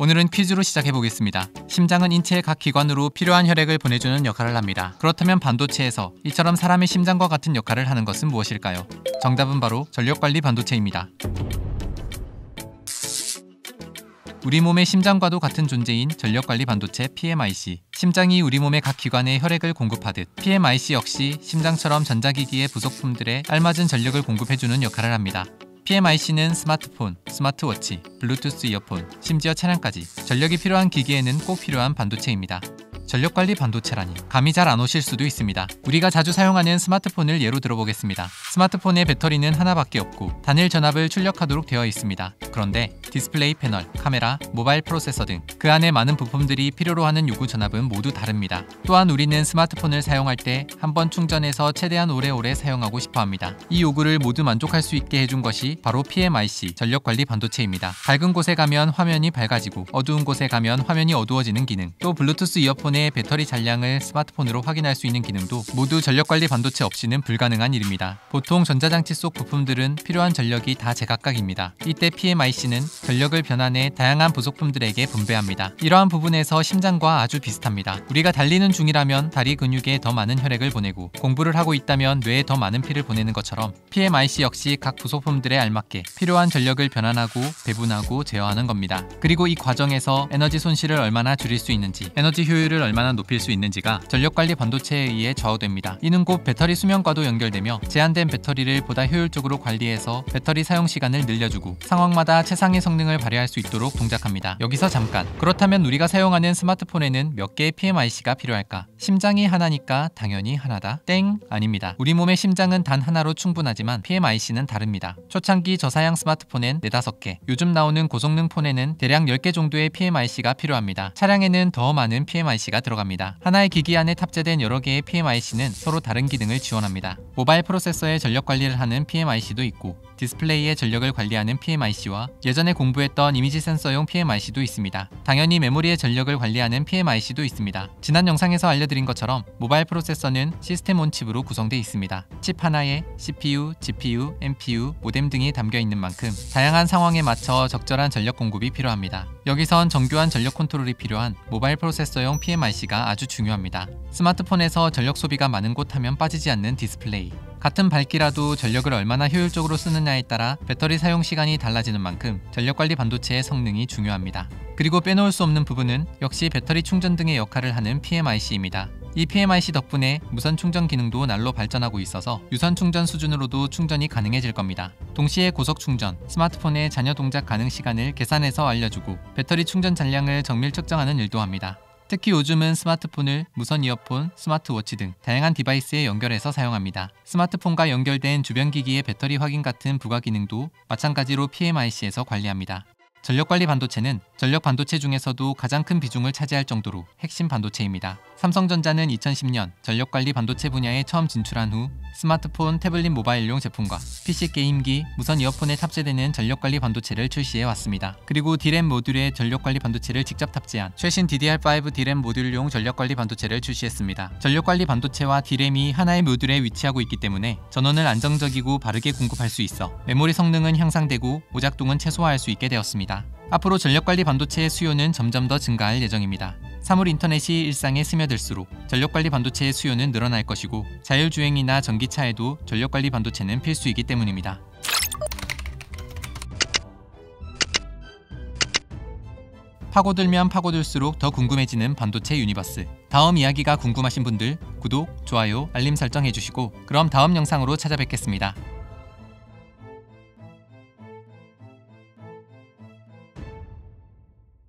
오늘은 퀴즈로 시작해 보겠습니다. 심장은 인체의 각 기관으로 필요한 혈액을 보내주는 역할을 합니다. 그렇다면 반도체에서 이처럼 사람의 심장과 같은 역할을 하는 것은 무엇일까요? 정답은 바로 전력관리 반도체입니다. 우리 몸의 심장과도 같은 존재인 전력관리 반도체 PMIC. 심장이 우리 몸의 각 기관에 혈액을 공급하듯 PMIC 역시 심장처럼 전자기기의 부속품들에 알맞은 전력을 공급해주는 역할을 합니다. PMIC는 스마트폰, 스마트워치, 블루투스 이어폰, 심지어 차량까지 전력이 필요한 기기에는 꼭 필요한 반도체입니다. 전력관리 반도체라니 감이 잘 안 오실 수도 있습니다. 우리가 자주 사용하는 스마트폰을 예로 들어보겠습니다. 스마트폰의 배터리는 하나밖에 없고 단일 전압을 출력하도록 되어 있습니다. 그런데 디스플레이 패널, 카메라, 모바일 프로세서 등 그 안에 많은 부품들이 필요로 하는 요구 전압은 모두 다릅니다. 또한 우리는 스마트폰을 사용할 때 한 번 충전해서 최대한 오래오래 사용하고 싶어 합니다. 이 요구를 모두 만족할 수 있게 해준 것이 바로 PMIC 전력관리 반도체입니다. 밝은 곳에 가면 화면이 밝아지고 어두운 곳에 가면 화면이 어두워지는 기능, 또 블루투스 이어폰 의 배터리 잔량을 스마트폰으로 확인할 수 있는 기능도 모두 전력 관리 반도체 없이는 불가능한 일입니다. 보통 전자장치 속 부품들은 필요한 전력이 다 제각각입니다. 이때 PMIC는 전력을 변환해 다양한 부속품들에게 분배합니다. 이러한 부분에서 심장과 아주 비슷합니다. 우리가 달리는 중이라면 다리 근육에 더 많은 혈액을 보내고 공부를 하고 있다면 뇌에 더 많은 피를 보내는 것처럼 PMIC 역시 각 부속품들에 알맞게 필요한 전력을 변환하고 배분하고 제어하는 겁니다. 그리고 이 과정에서 에너지 손실을 얼마나 줄일 수 있는지, 에너지 효율을 얼마나 높일 수 있는지가 전력관리 반도체에 의해 좌우됩니다. 이는 곧 배터리 수명과도 연결되며 제한된 배터리를 보다 효율적으로 관리해서 배터리 사용 시간을 늘려주고 상황마다 최상의 성능을 발휘할 수 있도록 동작합니다. 여기서 잠깐. 그렇다면 우리가 사용하는 스마트폰에는 몇 개의 PMIC가 필요할까? 심장이 하나니까 당연히 하나다? 땡! 아닙니다. 우리 몸의 심장은 단 하나로 충분하지만 PMIC는 다릅니다. 초창기 저사양 스마트폰엔 4, 5개, 요즘 나오는 고성능 폰에는 대략 10개 정도의 PMIC가 필요합니다. 차량에는 더 많은 PMIC가 들어갑니다. 하나의 기기 안에 탑재된 여러 개의 PMIC는 서로 다른 기능을 지원합니다. 모바일 프로세서의 전력 관리를 하는 PMIC도 있고 디스플레이의 전력을 관리하는 PMIC와 예전에 공부했던 이미지 센서용 PMIC도 있습니다. 당연히 메모리의 전력을 관리하는 PMIC도 있습니다. 지난 영상에서 알려드린 것처럼 모바일 프로세서는 system on chip으로 구성되어 있습니다. 칩 하나에 CPU, GPU, NPU, 모뎀 등이 담겨 있는 만큼 다양한 상황에 맞춰 적절한 전력 공급이 필요합니다. 여기선 정교한 전력 컨트롤이 필요한 모바일 프로세서용 PMIC 가 아주 중요합니다. 스마트폰에서 전력 소비가 많은 곳 하면 빠지지 않는 디스플레이. 같은 밝기라도 전력을 얼마나 효율적으로 쓰느냐에 따라 배터리 사용 시간이 달라지는 만큼 전력 관리 반도체의 성능이 중요합니다. 그리고 빼놓을 수 없는 부분은 역시 배터리 충전 등의 역할을 하는 PMIC입니다. 이 PMIC 덕분에 무선 충전 기능도 날로 발전하고 있어서 유선 충전 수준으로도 충전이 가능해질 겁니다. 동시에 고속 충전, 스마트폰의 잔여 동작 가능 시간을 계산해서 알려주고 배터리 충전 잔량을 정밀 측정하는 일도 합니다. 특히 요즘은 스마트폰을 무선 이어폰, 스마트워치 등 다양한 device에 연결해서 사용합니다. 스마트폰과 연결된 주변 기기의 배터리 확인 같은 부가 기능도 마찬가지로 PMIC에서 관리합니다. 전력관리 반도체는 전력 반도체 중에서도 가장 큰 비중을 차지할 정도로 핵심 반도체입니다. 삼성전자는 2010년 전력관리 반도체 분야에 처음 진출한 후 스마트폰, 태블릿 모바일용 제품과 PC 게임기, 무선 이어폰에 탑재되는 전력관리 반도체를 출시해 왔습니다. 그리고 D램 모듈에 전력관리 반도체를 직접 탑재한 최신 DDR5 D램 모듈용 전력관리 반도체를 출시했습니다. 전력관리 반도체와 D램이 하나의 모듈에 위치하고 있기 때문에 전원을 안정적이고 빠르게 공급할 수 있어 메모리 성능은 향상되고 오작동은 최소화할 수 있게 되었습니다. 앞으로 전력관리 반도체의 수요는 점점 더 증가할 예정입니다. 사물 인터넷이 일상에 스며들수록 전력관리 반도체의 수요는 늘어날 것이고 자율주행이나 전기차에도 전력관리 반도체는 필수이기 때문입니다. 파고들면 파고들수록 더 궁금해지는 반도체 universe. 다음 이야기가 궁금하신 분들 구독, 좋아요, 알림 설정 해주시고 그럼 다음 영상으로 찾아뵙겠습니다.